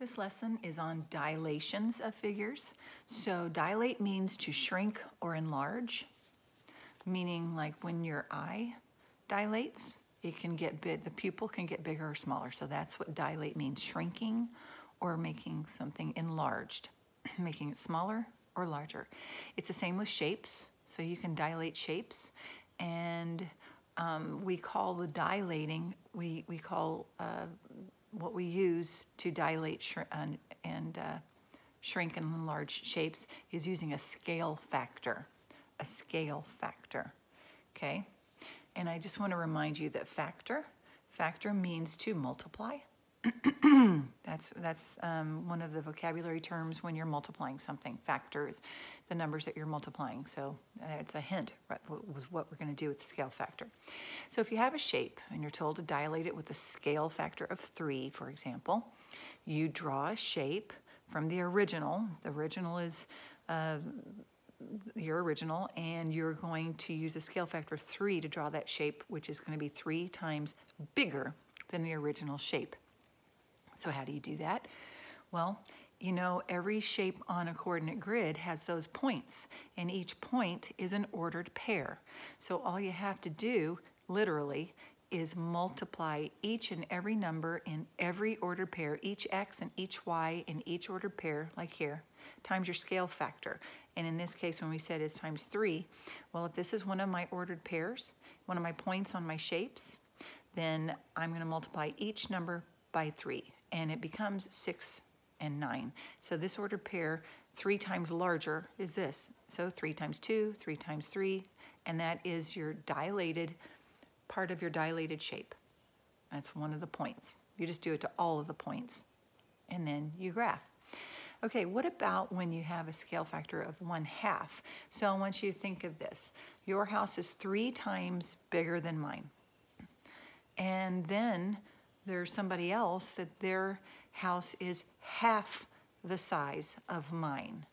This lesson is on dilations of figures. So dilate means to shrink or enlarge, meaning like when your eye dilates, it can get big, the pupil can get bigger or smaller. So that's what dilate means, shrinking or making something enlarged, making it smaller or larger. It's the same with shapes. So you can dilate shapes and um, we call the dilating, we, we call uh, what we use to dilate and, and uh, shrink and enlarge shapes is using a scale factor, a scale factor, okay? And I just want to remind you that factor, factor means to multiply. that's that's um, one of the vocabulary terms when you're multiplying something. Factor is the numbers that you're multiplying. So uh, it's a hint, right, was what we're going to do with the scale factor. So if you have a shape and you're told to dilate it with a scale factor of 3, for example, you draw a shape from the original. The original is uh, your original, and you're going to use a scale factor of 3 to draw that shape, which is going to be 3 times bigger than the original shape. So how do you do that? Well, you know, every shape on a coordinate grid has those points, and each point is an ordered pair. So all you have to do, literally, is multiply each and every number in every ordered pair, each x and each y in each ordered pair, like here, times your scale factor. And in this case, when we said is times 3, well, if this is one of my ordered pairs, one of my points on my shapes, then I'm going to multiply each number by 3 and it becomes six and nine. So this ordered pair, three times larger is this. So three times two, three times three, and that is your dilated, part of your dilated shape. That's one of the points. You just do it to all of the points, and then you graph. Okay, what about when you have a scale factor of one half? So I want you to think of this. Your house is three times bigger than mine. And then there's somebody else that their house is half the size of mine.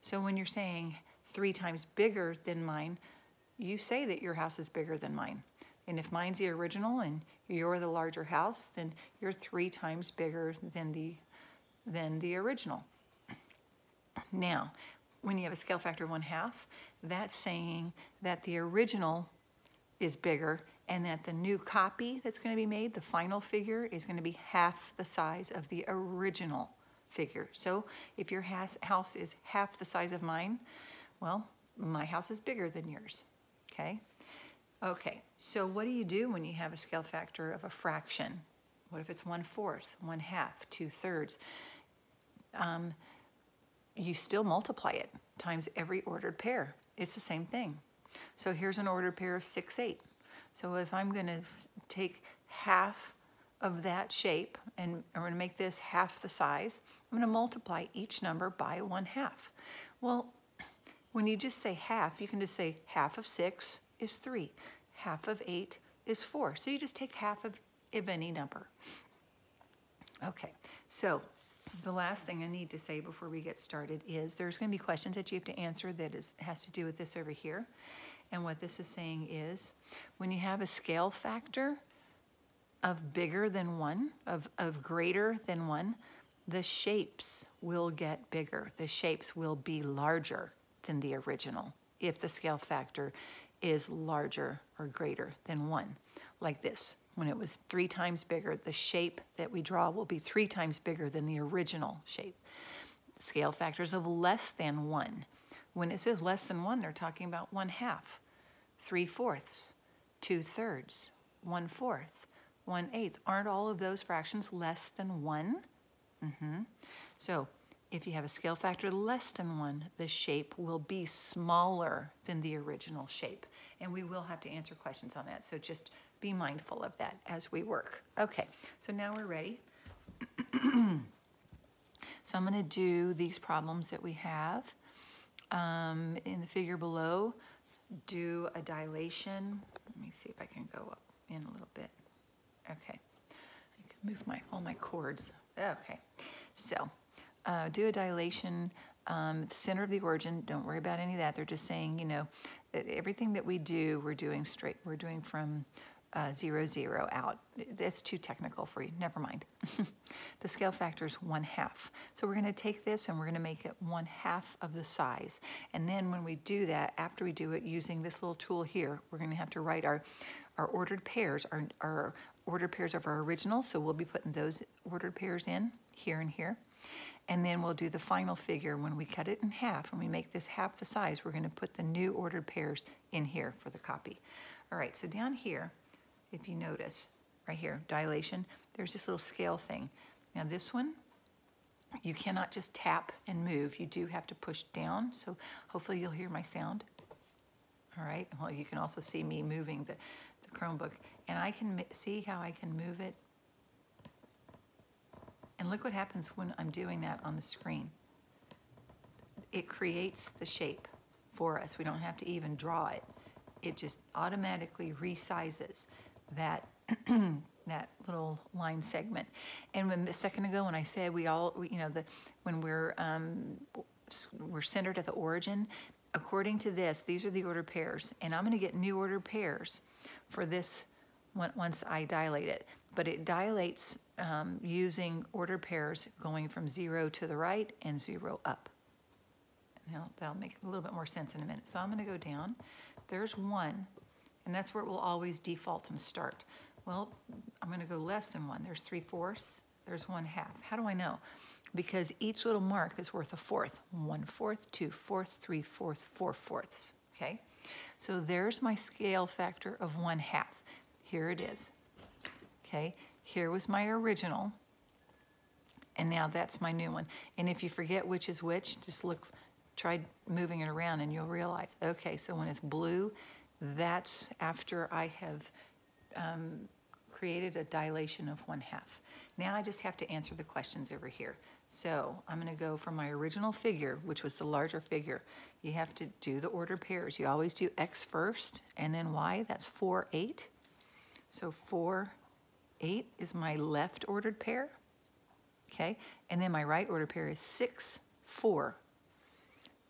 So when you're saying three times bigger than mine, you say that your house is bigger than mine. And if mine's the original and you're the larger house, then you're three times bigger than the, than the original. Now, when you have a scale factor of one half, that's saying that the original is bigger and that the new copy that's going to be made, the final figure, is going to be half the size of the original figure. So if your house is half the size of mine, well, my house is bigger than yours, okay? Okay, so what do you do when you have a scale factor of a fraction? What if it's one fourth, one half, two thirds? Um, you still multiply it times every ordered pair. It's the same thing. So here's an ordered pair of six, eight. So if I'm going to take half of that shape and I'm going to make this half the size, I'm going to multiply each number by one half. Well, when you just say half, you can just say half of six is three, half of eight is four. So you just take half of, of any number. Okay, so the last thing I need to say before we get started is there's going to be questions that you have to answer that is, has to do with this over here. And what this is saying is when you have a scale factor of bigger than one, of, of greater than one, the shapes will get bigger. The shapes will be larger than the original if the scale factor is larger or greater than one, like this. When it was three times bigger, the shape that we draw will be three times bigger than the original shape. Scale factors of less than one when it says less than one, they're talking about one half, three fourths, two thirds, one fourth, one eighth. Aren't all of those fractions less than one? Mm-hmm. So if you have a scale factor less than one, the shape will be smaller than the original shape. And we will have to answer questions on that. So just be mindful of that as we work. Okay, so now we're ready. so I'm gonna do these problems that we have um, in the figure below, do a dilation. Let me see if I can go up in a little bit. Okay, I can move my all my cords. Okay, so uh, do a dilation. Um, the center of the origin. Don't worry about any of that. They're just saying, you know, everything that we do, we're doing straight. We're doing from uh, zero, zero out. That's too technical for you, never mind. the scale factor is one half. So we're gonna take this and we're gonna make it one half of the size. And then when we do that, after we do it using this little tool here, we're gonna have to write our, our ordered pairs, our, our ordered pairs of our original, so we'll be putting those ordered pairs in, here and here. And then we'll do the final figure. When we cut it in half, and we make this half the size, we're gonna put the new ordered pairs in here for the copy. All right, so down here, if you notice, right here, dilation, there's this little scale thing. Now this one, you cannot just tap and move. You do have to push down, so hopefully you'll hear my sound. All right, well, you can also see me moving the, the Chromebook. And I can see how I can move it. And look what happens when I'm doing that on the screen. It creates the shape for us. We don't have to even draw it. It just automatically resizes that that little line segment. And when a second ago, when I said we all, we, you know, the when we're um, we're centered at the origin, according to this, these are the order pairs, and I'm going to get new order pairs for this once I dilate it. But it dilates um, using order pairs going from zero to the right and zero up. Now that'll make a little bit more sense in a minute. So I'm going to go down. There's one, and that's where it will always default and start. Well, I'm going to go less than one. There's three fourths. There's one half. How do I know? Because each little mark is worth a fourth. One fourth, two fourths, three fourths, four fourths. Okay? So there's my scale factor of one half. Here it is. Okay? Here was my original. And now that's my new one. And if you forget which is which, just look, try moving it around and you'll realize, okay, so when it's blue, that's after I have um, created a dilation of one half. Now I just have to answer the questions over here. So I'm going to go from my original figure, which was the larger figure. You have to do the ordered pairs. You always do x first and then y. That's 4, 8. So 4, 8 is my left ordered pair. Okay, and then my right ordered pair is 6, 4.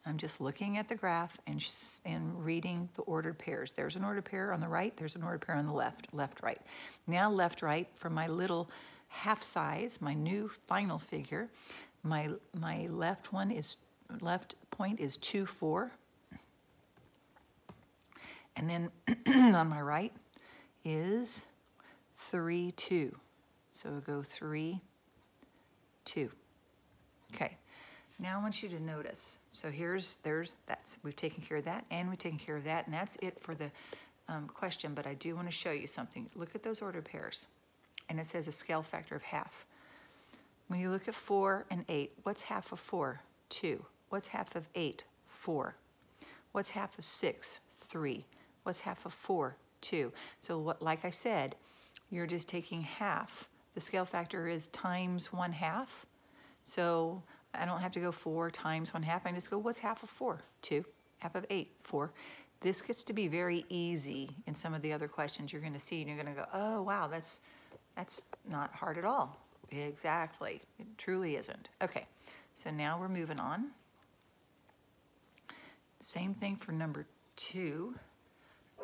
I'm just looking at the graph and, and reading the ordered pairs. There's an ordered pair on the right, there's an ordered pair on the left, left, right. Now left, right, for my little half size, my new final figure, my, my left one is, left point is 2, 4. And then on my right is 3, 2. So we'll go 3, 2. Okay. Now I want you to notice. So here's, there's, that's, we've taken care of that and we've taken care of that and that's it for the um, question, but I do want to show you something. Look at those ordered pairs and it says a scale factor of half. When you look at four and eight, what's half of four? Two. What's half of eight? Four. What's half of six? Three. What's half of four? Two. So what, like I said, you're just taking half. The scale factor is times one half. So I don't have to go four times one half. I just go, what's half of four? Two. Half of eight, four. This gets to be very easy in some of the other questions you're gonna see and you're gonna go, oh, wow, that's, that's not hard at all. Exactly, it truly isn't. Okay, so now we're moving on. Same thing for number two.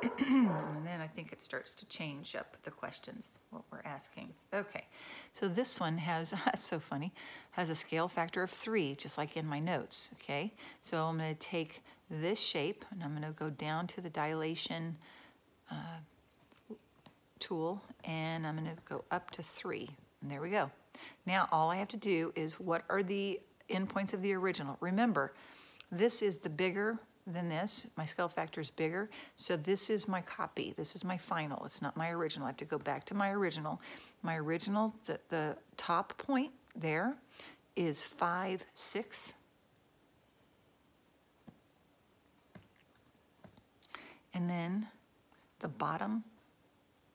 And then I think it starts to change up the questions, what we're asking. Okay, so this one has, that's so funny, has a scale factor of three, just like in my notes, okay? So I'm gonna take this shape and I'm gonna go down to the dilation uh, tool and I'm gonna go up to three, and there we go. Now all I have to do is what are the endpoints of the original? Remember, this is the bigger than this. My scale factor is bigger. So this is my copy. This is my final. It's not my original. I have to go back to my original. My original, the, the top point there is 5, 6. And then the bottom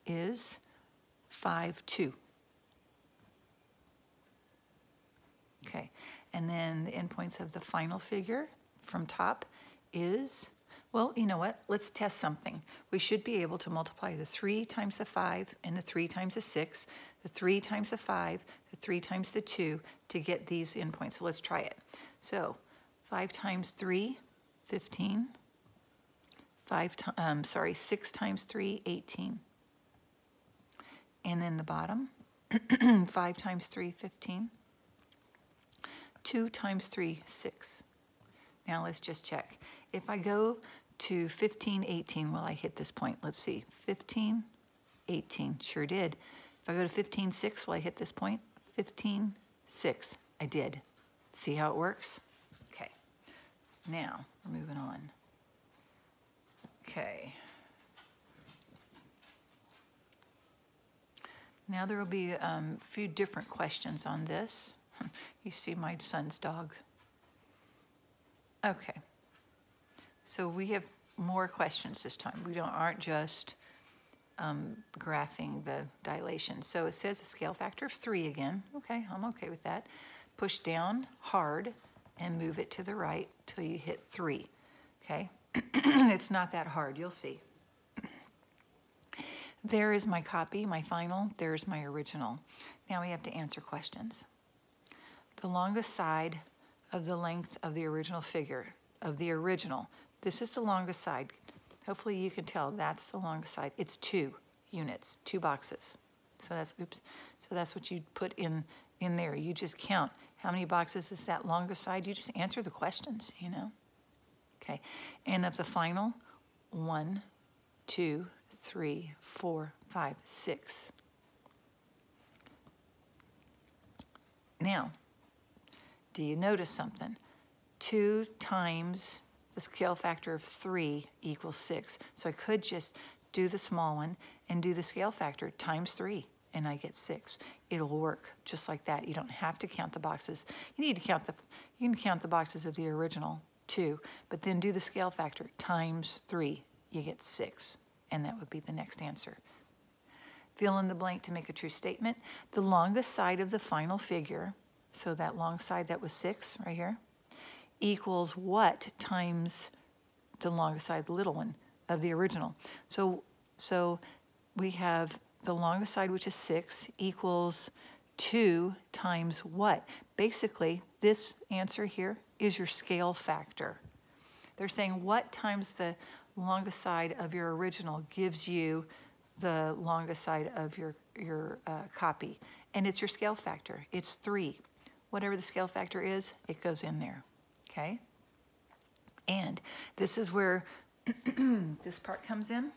is 5, 2. Okay, and then the endpoints of the final figure from top is, well, you know what? Let's test something. We should be able to multiply the 3 times the 5 and the 3 times the 6, the 3 times the 5, the 3 times the 2 to get these endpoints. So let's try it. So 5 times 3, 15. 5 um, sorry, 6 times 3, 18. And then the bottom, 5 times 3, 15. 2 times 3, 6. Now let's just check. If I go to 15, 18, will I hit this point? Let's see. 15, 18, sure did. If I go to 15, 6, will I hit this point? 15, 6, I did. See how it works? Okay. Now, we're moving on. Okay. Now there will be um, a few different questions on this. you see my son's dog. Okay. So we have more questions this time. We don't aren't just um, graphing the dilation. So it says a scale factor of three again. Okay, I'm okay with that. Push down hard and move it to the right till you hit three. Okay, it's not that hard. You'll see. There is my copy, my final. There's my original. Now we have to answer questions. The longest side of the length of the original figure, of the original. This is the longest side. Hopefully you can tell that's the longest side. It's two units, two boxes. So that's, oops, so that's what you put in, in there. You just count how many boxes is that longest side. You just answer the questions, you know? Okay, and of the final, one, two, three, four, five, six. Now, do you notice something? Two times the scale factor of three equals six. So I could just do the small one and do the scale factor times three and I get six. It'll work just like that. You don't have to count the boxes. You need to count the, you can count the boxes of the original too, but then do the scale factor times three, you get six, and that would be the next answer. Fill in the blank to make a true statement. The longest side of the final figure, so that long side that was six right here, equals what times the longest side, the little one, of the original. So, so we have the longest side, which is six, equals two times what? Basically, this answer here is your scale factor. They're saying what times the longest side of your original gives you the longest side of your, your uh, copy. And it's your scale factor. It's three. Whatever the scale factor is, it goes in there, okay? And this is where this part comes in.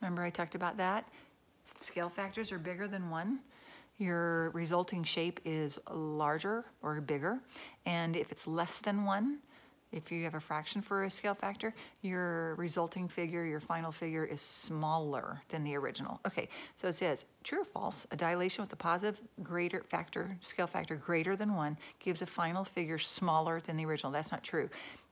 Remember I talked about that? Scale factors are bigger than one your resulting shape is larger or bigger. And if it's less than one, if you have a fraction for a scale factor, your resulting figure, your final figure is smaller than the original. Okay, so it says, true or false, a dilation with a positive greater factor, scale factor greater than one gives a final figure smaller than the original. That's not true.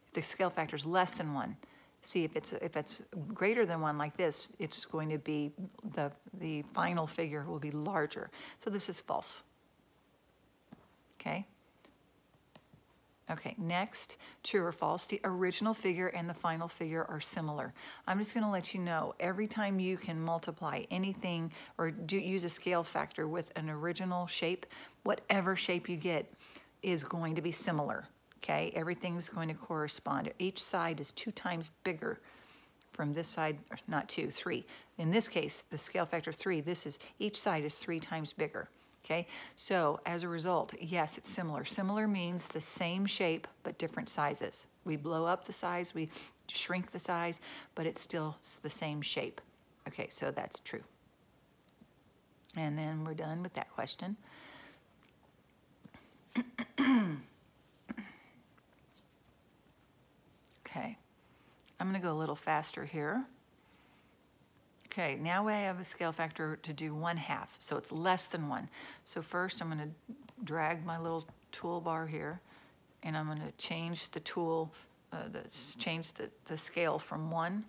If the scale factor is less than one, see if it's if it's greater than one like this, it's going to be the the final figure will be larger. So this is false. Okay. Okay, next, true or false, the original figure and the final figure are similar. I'm just going to let you know, every time you can multiply anything or do, use a scale factor with an original shape, whatever shape you get is going to be similar okay? Everything's going to correspond. Each side is two times bigger from this side, not two, three. In this case, the scale factor three, this is, each side is three times bigger, okay? So as a result, yes, it's similar. Similar means the same shape, but different sizes. We blow up the size, we shrink the size, but it's still the same shape. Okay, so that's true. And then we're done with that question. Okay, I'm going to go a little faster here. Okay, now I have a scale factor to do one half, so it's less than one. So first I'm going to drag my little toolbar here, and I'm going to change the tool, uh, the, change the, the scale from one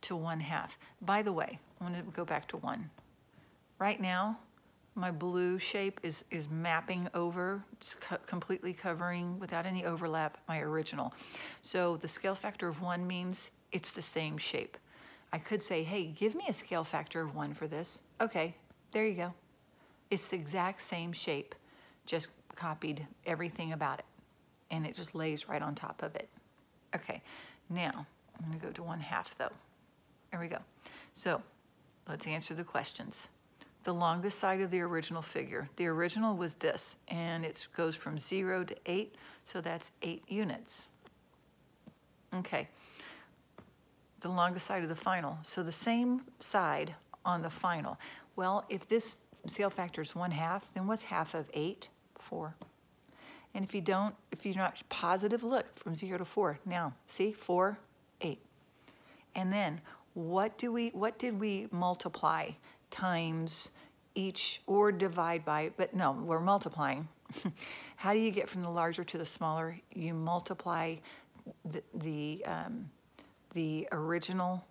to one half. By the way, I'm to go back to one. Right now, my blue shape is, is mapping over, co completely covering without any overlap my original. So the scale factor of one means it's the same shape. I could say, hey, give me a scale factor of one for this. Okay, there you go. It's the exact same shape, just copied everything about it. And it just lays right on top of it. Okay, now I'm gonna go to one half though. There we go. So let's answer the questions. the longest side of the original figure. The original was this, and it goes from zero to eight, so that's eight units. Okay, the longest side of the final. So the same side on the final. Well, if this scale factor is one half, then what's half of eight? Four. And if you don't, if you're not positive, look from zero to four. Now, see, four, eight. And then what do we, what did we multiply times each or divide by, but no, we're multiplying. How do you get from the larger to the smaller? You multiply the, the, um, the original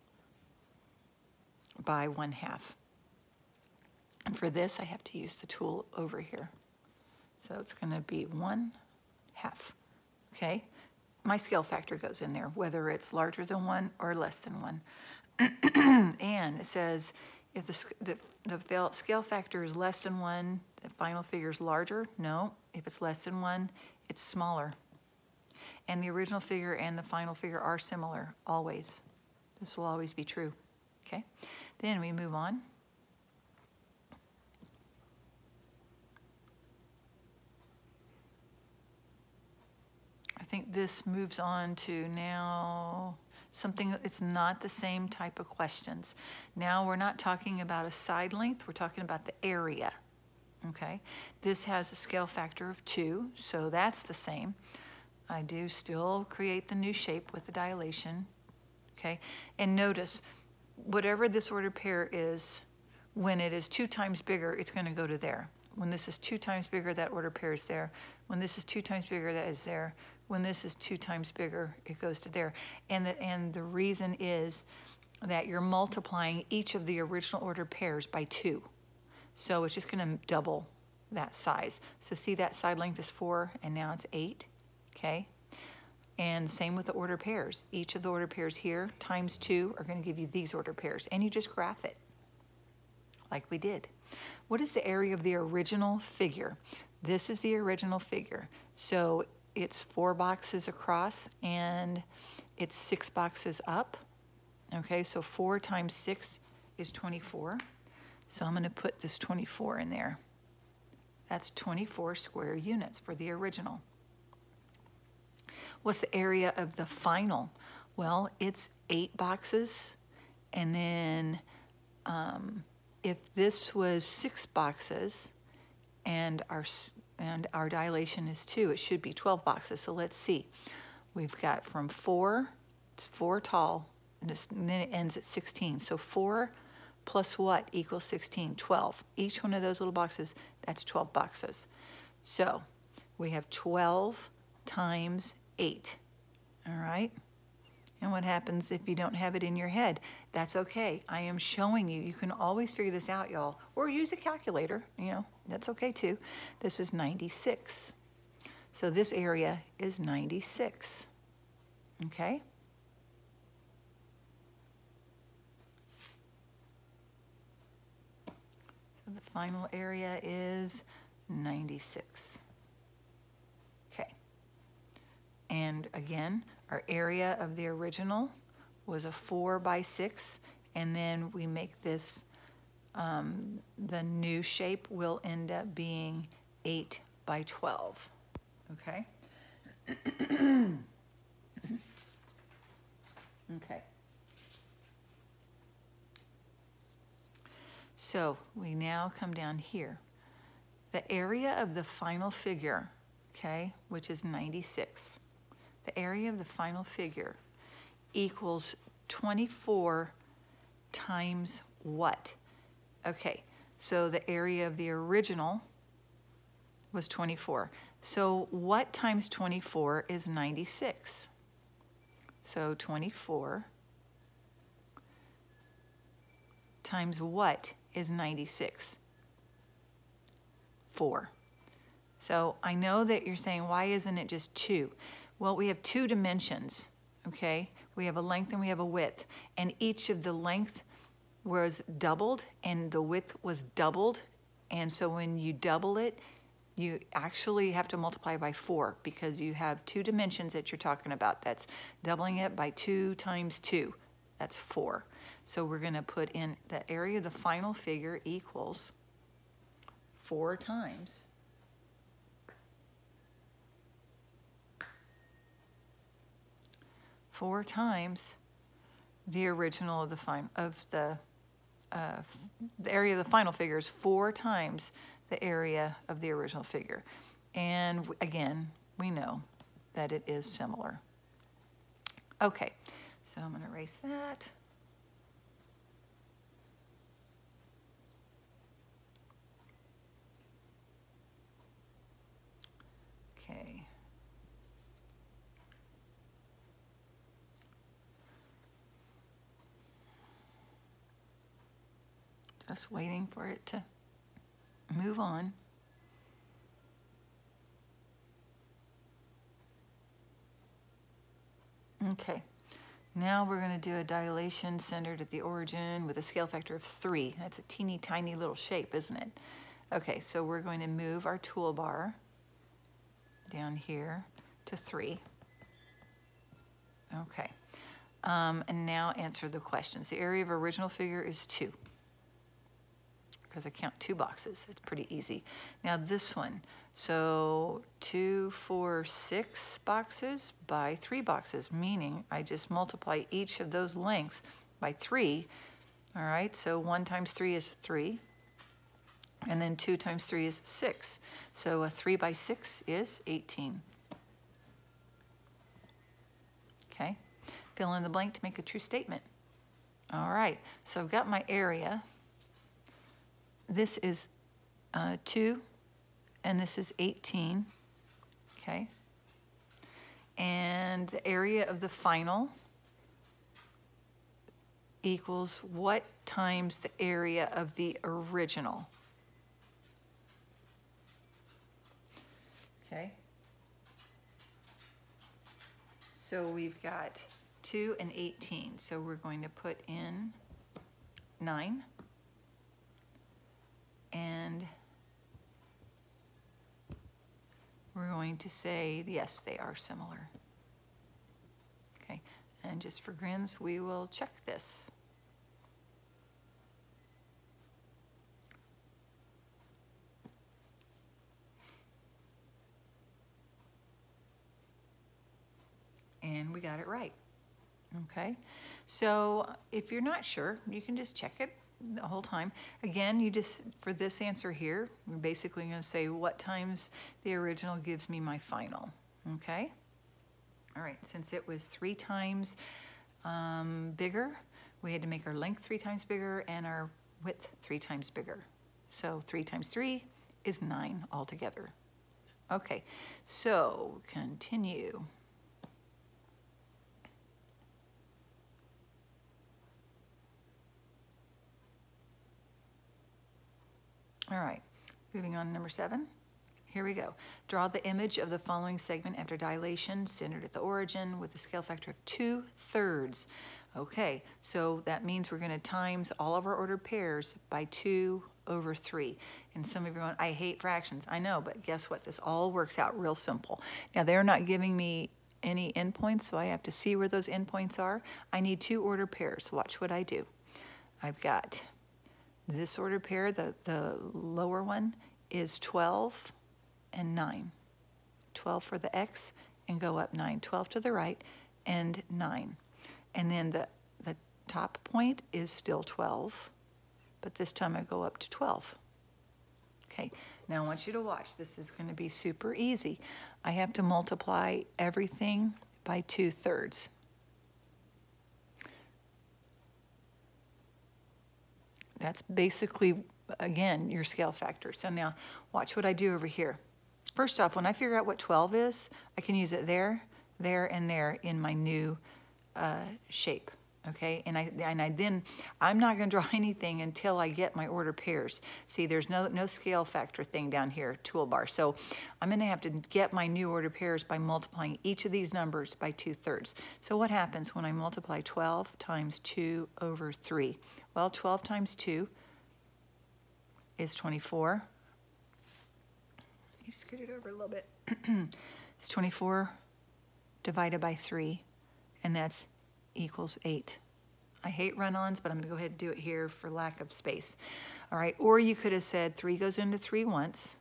by one half. And for this, I have to use the tool over here. So it's going to be one half, okay? My scale factor goes in there, whether it's larger than one or less than one. and it says if the, the, the scale factor is less than one, the final figure is larger. No, if it's less than one, it's smaller. And the original figure and the final figure are similar, always. This will always be true, okay? Then we move on. I think this moves on to now something, it's not the same type of questions. Now we're not talking about a side length, we're talking about the area, okay? This has a scale factor of two, so that's the same. I do still create the new shape with the dilation, okay? And notice, whatever this ordered pair is, when it is two times bigger, it's gonna go to there. When this is two times bigger, that ordered pair is there. When this is two times bigger, that is there. When this is two times bigger, it goes to there. And the, and the reason is that you're multiplying each of the original ordered pairs by two. So it's just gonna double that size. So see that side length is four and now it's eight, okay? And same with the order pairs. Each of the order pairs here times two are gonna give you these order pairs and you just graph it like we did. What is the area of the original figure? This is the original figure. So it's four boxes across and it's six boxes up. Okay, so four times six is 24. So I'm gonna put this 24 in there. That's 24 square units for the original. What's the area of the final? Well, it's eight boxes. And then um, if this was six boxes and our, and our dilation is two, it should be 12 boxes. So let's see. We've got from four, it's four tall, and, and then it ends at 16. So four plus what equals 16? 12. Each one of those little boxes, that's 12 boxes. So we have 12 times 8, all right? And what happens if you don't have it in your head? That's okay. I am showing you. You can always figure this out, y'all. Or use a calculator, you know, that's okay too. This is 96. So this area is 96, okay? So the final area is 96. Okay. And again, our area of the original was a four by six, and then we make this, um, the new shape will end up being eight by 12, okay? okay. So we now come down here. The area of the final figure, okay, which is 96, the area of the final figure equals 24 times what? Okay, so the area of the original was 24. So what times 24 is 96? So 24 times what is 96? 4. So I know that you're saying, why isn't it just 2? Well, we have two dimensions, okay? We have a length and we have a width, and each of the length was doubled and the width was doubled, and so when you double it, you actually have to multiply by four because you have two dimensions that you're talking about. That's doubling it by two times two. That's four. So we're gonna put in the area of the final figure equals four times four times the original of the fine of the uh, the area of the final figure is four times the area of the original figure. And again, we know that it is similar. Okay, so I'm going to erase that. Okay. Just waiting for it to move on. Okay, now we're going to do a dilation centered at the origin with a scale factor of three. That's a teeny tiny little shape, isn't it? Okay, so we're going to move our toolbar down here to three. Okay, um, and now answer the questions. The area of original figure is two because I count two boxes. It's pretty easy. Now this one, so two, four, six boxes by three boxes, meaning I just multiply each of those lengths by three. All right, so one times three is three. And then two times three is six. So a three by six is 18. Okay, fill in the blank to make a true statement. All right, so I've got my area this is uh, 2, and this is 18, okay? And the area of the final equals what times the area of the original? Okay? So we've got 2 and 18, so we're going to put in 9 and we're going to say, yes, they are similar. Okay, and just for grins, we will check this. And we got it right. Okay, so if you're not sure, you can just check it the whole time. Again, you just, for this answer here, we're basically going to say what times the original gives me my final, okay? All right, since it was three times um, bigger, we had to make our length three times bigger and our width three times bigger. So three times three is nine altogether. Okay, so continue. All right, moving on to number seven. Here we go. Draw the image of the following segment after dilation centered at the origin with a scale factor of two thirds. Okay, so that means we're gonna times all of our ordered pairs by two over three. And some of you going, I hate fractions. I know, but guess what? This all works out real simple. Now they're not giving me any endpoints, so I have to see where those endpoints are. I need two ordered pairs. Watch what I do. I've got this order pair, the, the lower one, is 12 and 9. 12 for the x and go up 9. 12 to the right and 9. And then the, the top point is still 12, but this time I go up to 12. Okay, now I want you to watch. This is going to be super easy. I have to multiply everything by 2 thirds. That's basically, again, your scale factor. So now watch what I do over here. First off, when I figure out what 12 is, I can use it there, there, and there in my new uh, shape. Okay, and I, and I then, I'm not gonna draw anything until I get my order pairs. See, there's no, no scale factor thing down here, toolbar. So I'm gonna have to get my new order pairs by multiplying each of these numbers by two thirds. So what happens when I multiply 12 times two over three? Well, 12 times 2 is 24. You scoot it over a little bit. it's 24 divided by 3, and that's equals 8. I hate run-ons, but I'm going to go ahead and do it here for lack of space. All right, or you could have said 3 goes into 3 once,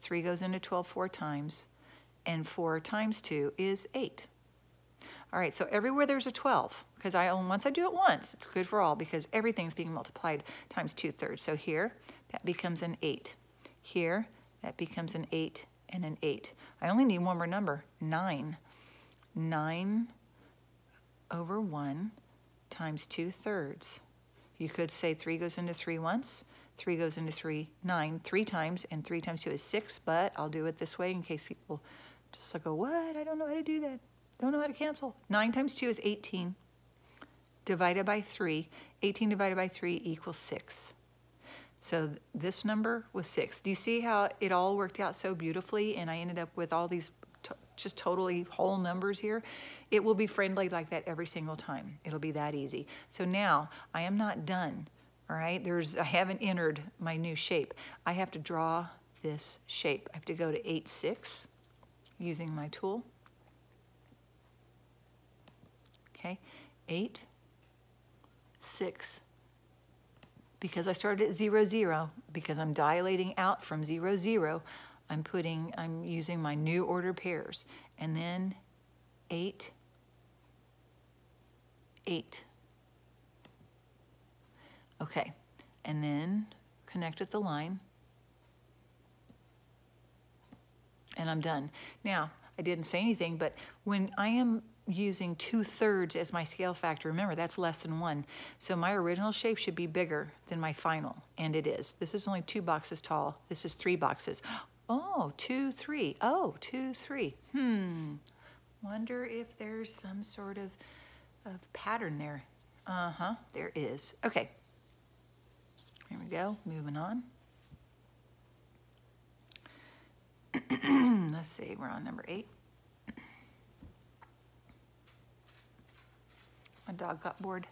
3 goes into 12 four times, and 4 times 2 is 8. All right, so everywhere there's a 12, because I only once I do it once, it's good for all because everything's being multiplied times 2 thirds. So here, that becomes an 8. Here, that becomes an 8 and an 8. I only need one more number, 9. 9 over 1 times 2 thirds. You could say 3 goes into 3 once, 3 goes into 3, 9, 3 times, and 3 times 2 is 6, but I'll do it this way in case people just go, what? I don't know how to do that. Don't know how to cancel. 9 times 2 is 18. Divided by 3. 18 divided by 3 equals 6. So this number was 6. Do you see how it all worked out so beautifully and I ended up with all these just totally whole numbers here? It will be friendly like that every single time. It'll be that easy. So now I am not done. All right, there's I haven't entered my new shape. I have to draw this shape. I have to go to 8, 6 using my tool. Okay, 8, 6. Because I started at 0, 0, because I'm dilating out from 0, 0, I'm putting, I'm using my new order pairs. And then 8, 8. Okay, and then connect with the line. And I'm done. Now, I didn't say anything, but when I am using two thirds as my scale factor, remember that's less than one. So my original shape should be bigger than my final, and it is. This is only two boxes tall. This is three boxes. Oh, two, three. Oh, two, three. Hmm. Wonder if there's some sort of, of pattern there. Uh-huh, there is. Okay. Here we go, moving on. Let's see, we're on number eight. My dog got bored.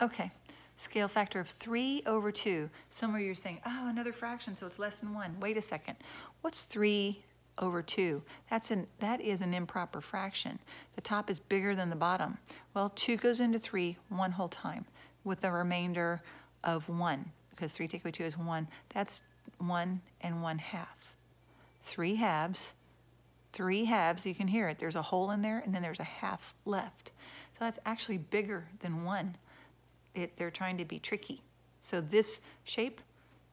Okay, scale factor of 3 over 2. Some of you are saying, oh, another fraction, so it's less than 1. Wait a second. What's 3 over 2? That's an, that is an improper fraction. The top is bigger than the bottom. Well, 2 goes into 3 one whole time with a remainder of 1 because 3 take away 2 is 1. That's 1 and 1 half. 3 halves. 3 halves, you can hear it. There's a whole in there and then there's a half left. So that's actually bigger than 1. It, they're trying to be tricky. So this shape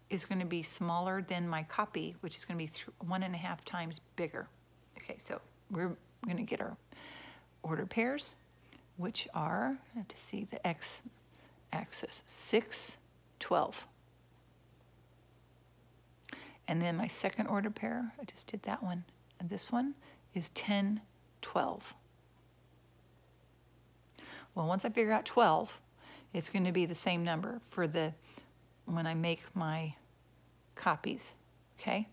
is going to be smaller than my copy, which is going to be one and a half times bigger. Okay, so we're going to get our order pairs, which are, I have to see the x axis, 6, 12. And then my second order pair, I just did that one. And this one is 10, 12. Well, once I figure out 12, it's going to be the same number for the when I make my copies, okay?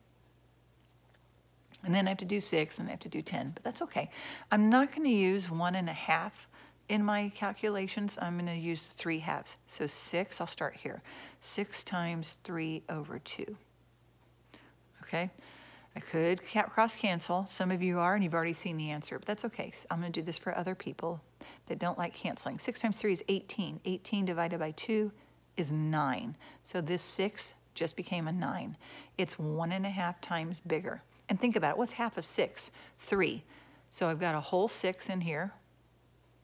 And then I have to do six and I have to do 10, but that's okay. I'm not going to use one and a half in my calculations. I'm going to use three halves. So six, I'll start here. Six times three over two okay? I could cross cancel. Some of you are, and you've already seen the answer, but that's okay. So I'm going to do this for other people that don't like canceling. 6 times 3 is 18. 18 divided by 2 is 9. So this 6 just became a 9. It's one and a half times bigger. And think about it. What's half of 6? 3. So I've got a whole 6 in here,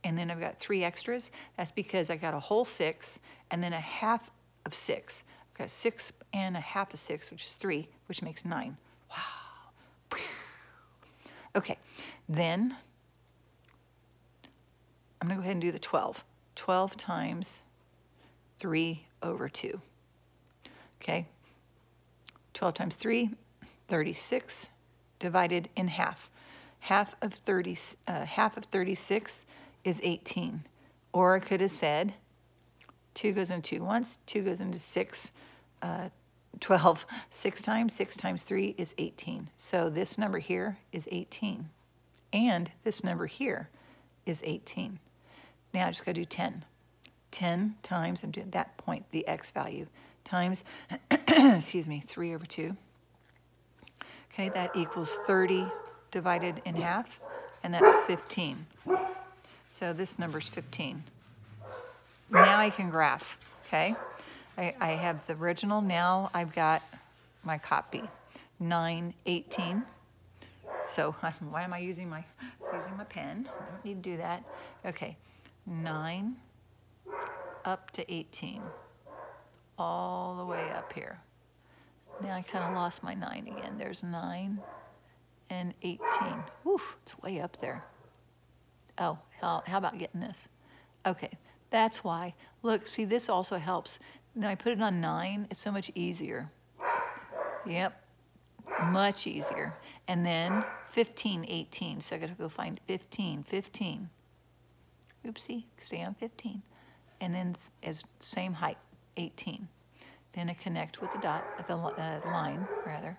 and then I've got three extras. That's because I got a whole 6 and then a half of 6. I've got 6 and a half of 6, which is 3 which makes nine. Wow. Okay, then I'm gonna go ahead and do the 12. 12 times three over two. Okay, 12 times three, 36, divided in half. Half of 30, uh, half of 36 is 18. Or I could have said, two goes into two once, two goes into six uh, 12. 6 times 6 times 3 is 18. So this number here is 18. And this number here is 18. Now I just to do 10. 10 times, I'm doing that point, the x value, times, excuse me, 3 over 2. Okay, that equals 30 divided in half, and that's 15. So this number's 15. Now I can graph, okay? I, I have the original, now I've got my copy, nine eighteen. So why am I using my, using my pen, I don't need to do that. Okay, nine up to eighteen, all the way up here. Now I kind of lost my nine again. There's nine and 18. Oof, it's way up there. Oh, how, how about getting this? Okay, that's why. Look, see, this also helps. Now I put it on nine, it's so much easier. Yep, much easier. And then 15, 18. So I gotta go find 15, 15. Oopsie, stay on 15. And then as same height, 18. Then I connect with the dot, the uh, line rather.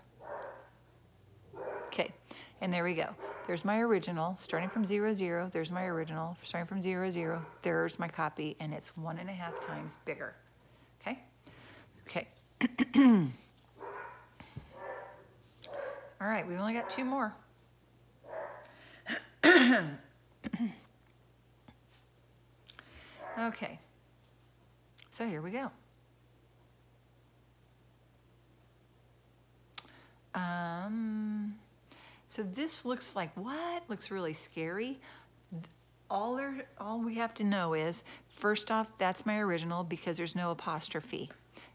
Okay, and there we go. There's my original, starting from zero, zero. There's my original, starting from zero, zero. There's my copy, and it's one and a half times bigger. Okay? Okay. All right, we've only got two more. okay. So here we go. Um, so this looks like what? Looks really scary. All there, all we have to know is, first off, that's my original because there's no apostrophe.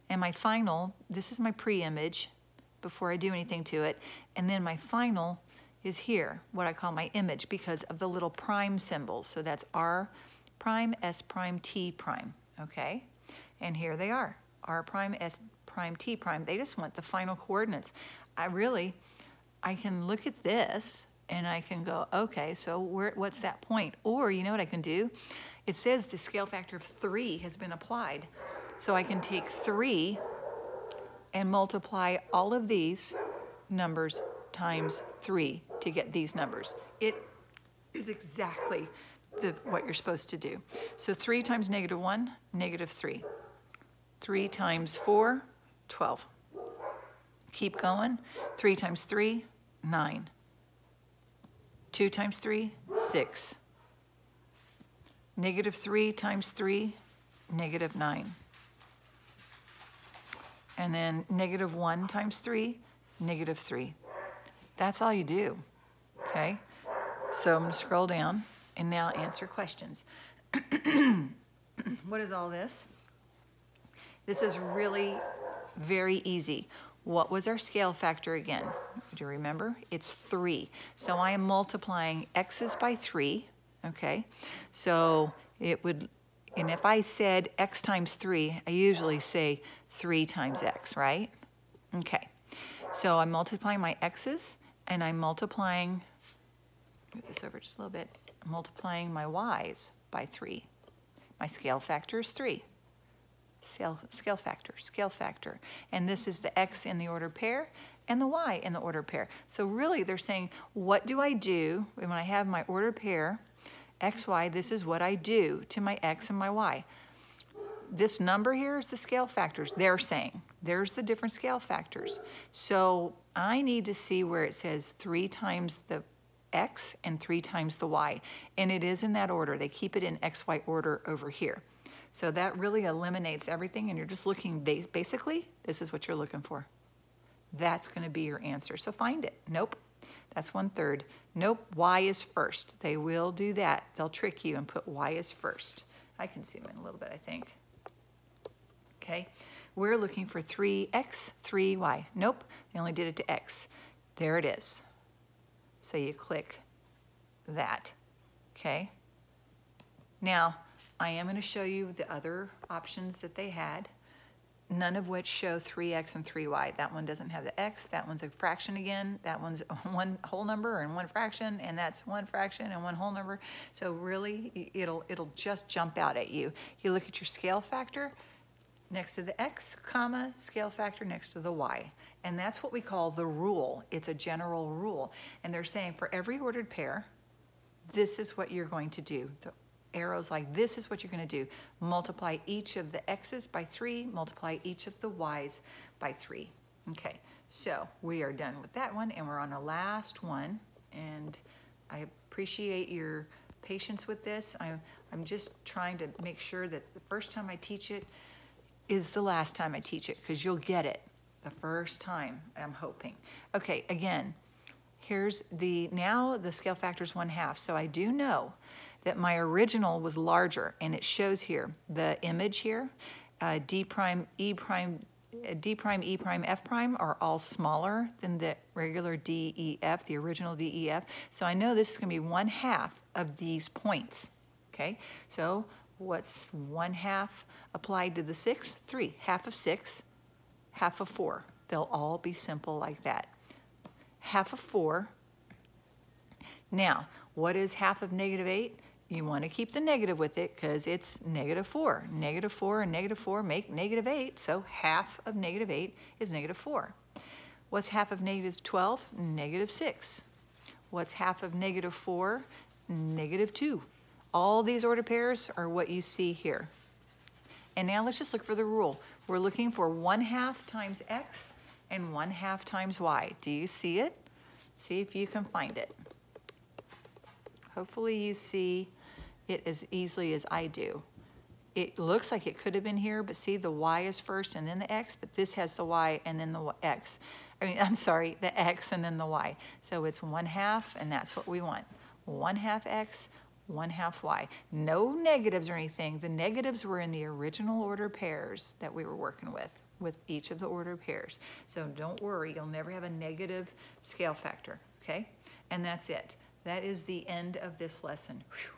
And my final, this is my pre-image before I do anything to it. And then my final is here, what I call my image because of the little prime symbols. So that's R prime, S prime, T prime, okay? And here they are, R prime, S prime, T prime. They just want the final coordinates. I really, I can look at this and I can go, okay, so where, what's that point? Or you know what I can do? It says the scale factor of three has been applied. So I can take three and multiply all of these numbers times three to get these numbers. It is exactly the, what you're supposed to do. So three times negative one, negative three. Three times four, 12. Keep going. Three times three, nine. Two times three, six. Negative three times three, negative nine. And then negative one times three, negative three. That's all you do, okay? So I'm gonna scroll down and now answer questions. what is all this? This is really very easy. What was our scale factor again? Do you remember? It's three. So I am multiplying x's by three, okay? So it would, and if I said x times three, I usually say three times x, right? Okay, so I'm multiplying my x's and I'm multiplying, move this over just a little bit, multiplying my y's by three. My scale factor is three scale, scale factor, scale factor. And this is the x in the ordered pair and the y in the ordered pair. So really they're saying, what do I do when I have my ordered pair, x, y, this is what I do to my x and my y. This number here is the scale factors, they're saying. There's the different scale factors. So I need to see where it says three times the x and three times the y. And it is in that order. They keep it in x, y order over here. So that really eliminates everything and you're just looking, basically, this is what you're looking for. That's gonna be your answer. So find it. Nope, that's one third. Nope, Y is first. They will do that. They'll trick you and put Y is first. I can zoom in a little bit, I think. Okay, we're looking for 3x, 3y. Nope, they only did it to x. There it is. So you click that, okay? Now, I am going to show you the other options that they had, none of which show 3x and 3y. That one doesn't have the x, that one's a fraction again, that one's one whole number and one fraction, and that's one fraction and one whole number. So really, it'll, it'll just jump out at you. You look at your scale factor, next to the x, comma, scale factor next to the y. And that's what we call the rule. It's a general rule. And they're saying for every ordered pair, this is what you're going to do. The arrows like this is what you're going to do. Multiply each of the x's by 3, multiply each of the y's by 3. Okay, so we are done with that one and we're on the last one and I appreciate your patience with this. I'm, I'm just trying to make sure that the first time I teach it, is the last time I teach it because you'll get it the first time, I'm hoping. Okay, again, here's the, now the scale factor is one half. So I do know that my original was larger and it shows here, the image here, uh, D prime, E prime, uh, D prime, E prime, F prime are all smaller than the regular D, E, F, the original D, E, F. So I know this is gonna be one half of these points, okay? So what's one half applied to the six? Three, half of six, half of four. They'll all be simple like that. Half of four. Now, what is half of negative eight? You want to keep the negative with it because it's negative 4. Negative 4 and negative 4 make negative 8, so half of negative 8 is negative 4. What's half of negative 12? Negative 6. What's half of negative 4? Negative 2. All these order pairs are what you see here. And now let's just look for the rule. We're looking for 1 half times x and 1 half times y. Do you see it? See if you can find it. Hopefully you see it as easily as I do. It looks like it could have been here, but see the y is first and then the x, but this has the y and then the x. I mean, I'm sorry, the x and then the y. So it's 1 half, and that's what we want. 1 half x, 1 half y. No negatives or anything. The negatives were in the original order pairs that we were working with, with each of the order pairs. So don't worry, you'll never have a negative scale factor, okay? And that's it. That is the end of this lesson. Whew.